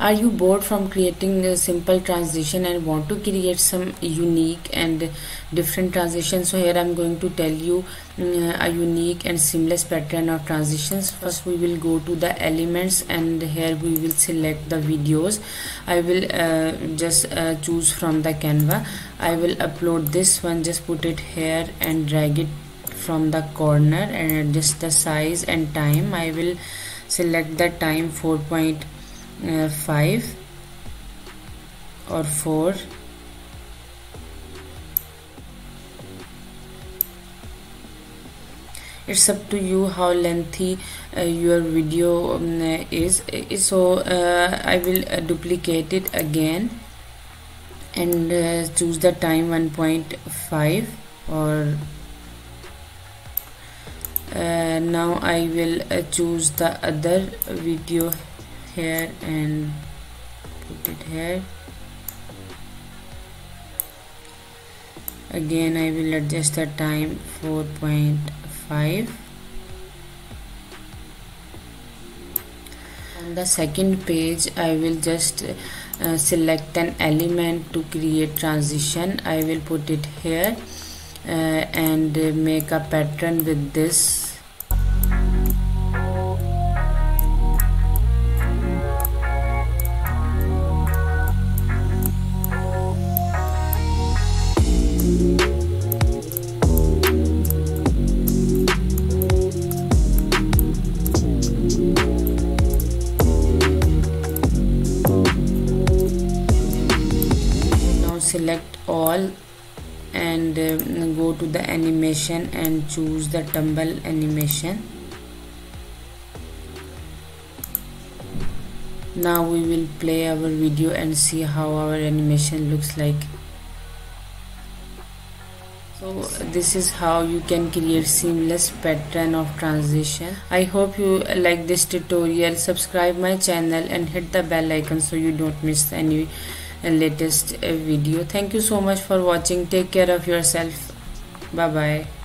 are you bored from creating a simple transition and want to create some unique and different transitions? So here i'm going to tell you uh, a unique and seamless pattern of transitions. First we will go to the elements and here we will select the videos. I will uh, just uh, choose from the canva. I will upload this one just put it here and drag it from the corner and adjust the size and time. I will select the time 4.5 or 4 it's up to you how lengthy uh, your video um, is. So uh, I will uh, duplicate it again and uh, choose the time 1.5 or uh, now I will uh, choose the other video here and put it here again I will adjust the time 4.5 on the second page I will just uh, select an element to create transition. I will put it here uh, and make a pattern with this select all and uh, go to the animation and choose the tumble animation. Now we will play our video and see how our animation looks like. So this is how you can create seamless pattern of transition. I hope you like this tutorial. Subscribe my channel and hit the bell icon so you don't miss any latest video. Thank you so much for watching. Take care of yourself. Bye bye